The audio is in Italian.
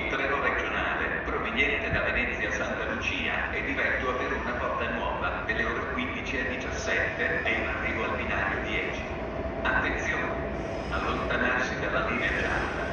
Il treno regionale, proveniente da Venezia Santa Lucia e diretto a Verona Porta Nuova, delle ore 15 e 17, è in arrivo al binario 10. Attenzione! Allontanarsi dalla linea gialla.